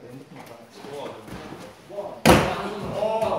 beenden. Aber